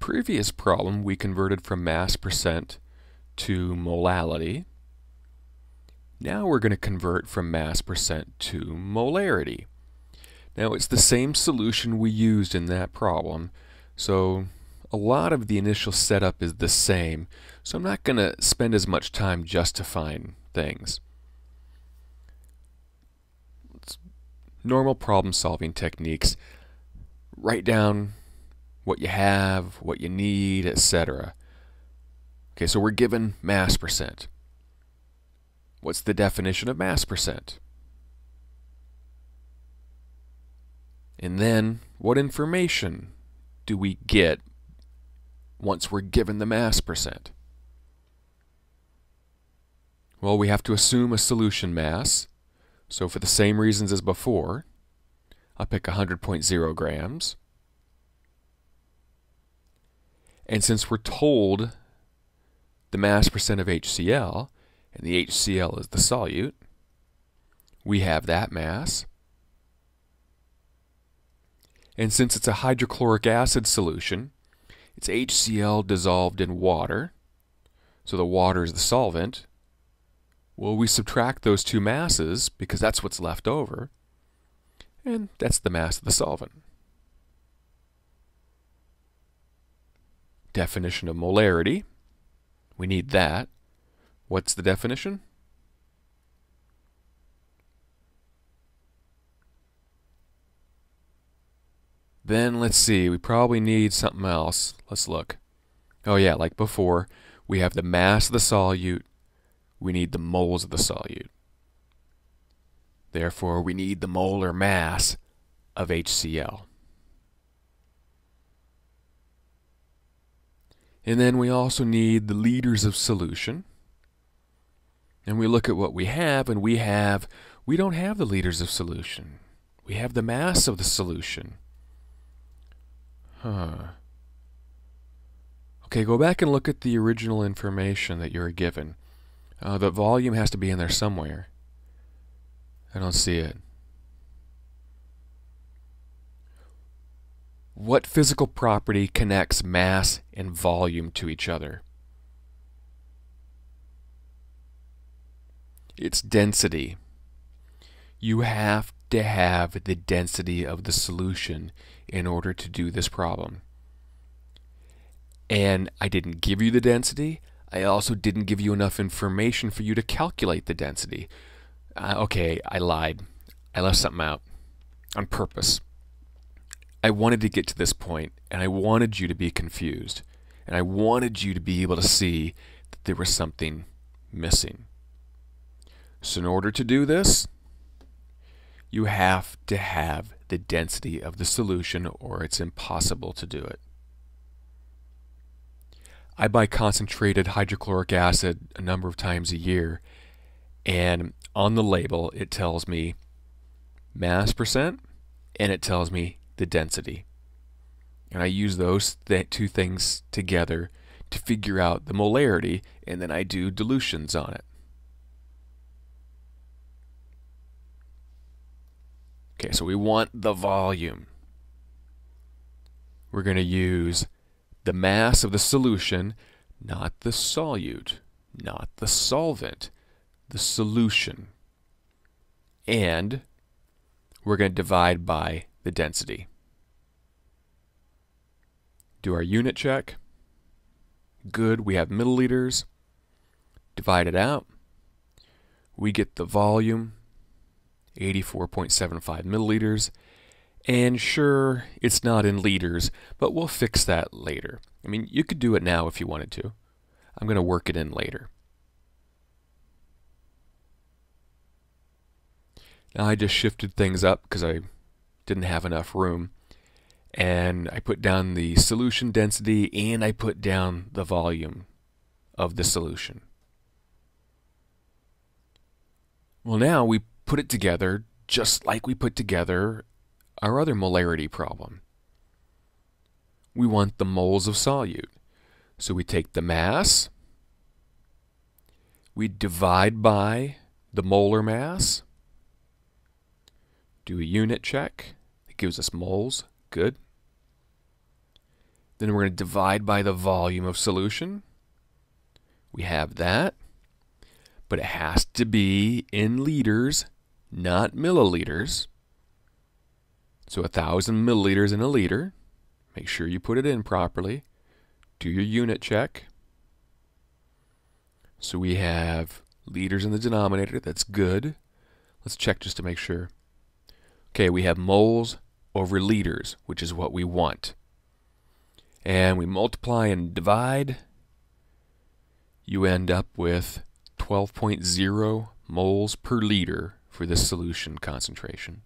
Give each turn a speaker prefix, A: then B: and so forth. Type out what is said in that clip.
A: previous problem, we converted from mass percent to molality. Now we're going to convert from mass percent to molarity. Now it's the same solution we used in that problem, so a lot of the initial setup is the same, so I'm not going to spend as much time justifying things. It's normal problem solving techniques. Write down what you have, what you need, etc. Okay, so we're given mass percent. What's the definition of mass percent? And then, what information do we get once we're given the mass percent? Well, we have to assume a solution mass. So for the same reasons as before, I'll pick 100.0 grams. And since we're told the mass percent of HCl, and the HCl is the solute, we have that mass. And since it's a hydrochloric acid solution, it's HCl dissolved in water, so the water is the solvent. Well, we subtract those two masses because that's what's left over, and that's the mass of the solvent. Definition of molarity. We need that. What's the definition? Then let's see, we probably need something else. Let's look. Oh yeah, like before, we have the mass of the solute. We need the moles of the solute. Therefore, we need the molar mass of HCl. And then we also need the liters of solution. And we look at what we have, and we have, we don't have the liters of solution. We have the mass of the solution. Huh. Okay, go back and look at the original information that you were given. Uh, the volume has to be in there somewhere. I don't see it. What physical property connects mass and volume to each other? It's density. You have to have the density of the solution in order to do this problem. And I didn't give you the density. I also didn't give you enough information for you to calculate the density. Uh, okay, I lied. I left something out on purpose. I wanted to get to this point, and I wanted you to be confused, and I wanted you to be able to see that there was something missing. So, in order to do this, you have to have the density of the solution, or it's impossible to do it. I buy concentrated hydrochloric acid a number of times a year, and on the label it tells me mass percent and it tells me the density. And I use those th two things together to figure out the molarity, and then I do dilutions on it. Okay, so we want the volume. We're going to use the mass of the solution, not the solute, not the solvent, the solution. And we're going to divide by the density. Do our unit check. Good, we have milliliters. Divide it out. We get the volume, 84.75 milliliters. And sure, it's not in liters, but we'll fix that later. I mean, you could do it now if you wanted to. I'm going to work it in later. Now I just shifted things up because I didn't have enough room. And I put down the solution density and I put down the volume of the solution. Well, now we put it together just like we put together our other molarity problem. We want the moles of solute. So we take the mass, we divide by the molar mass, do a unit check. It gives us moles. Good. Then we're going to divide by the volume of solution. We have that. But it has to be in liters, not milliliters. So a thousand milliliters in a liter. Make sure you put it in properly. Do your unit check. So we have liters in the denominator. That's good. Let's check just to make sure. Okay, we have moles over liters, which is what we want. And we multiply and divide. You end up with 12.0 moles per liter for this solution concentration.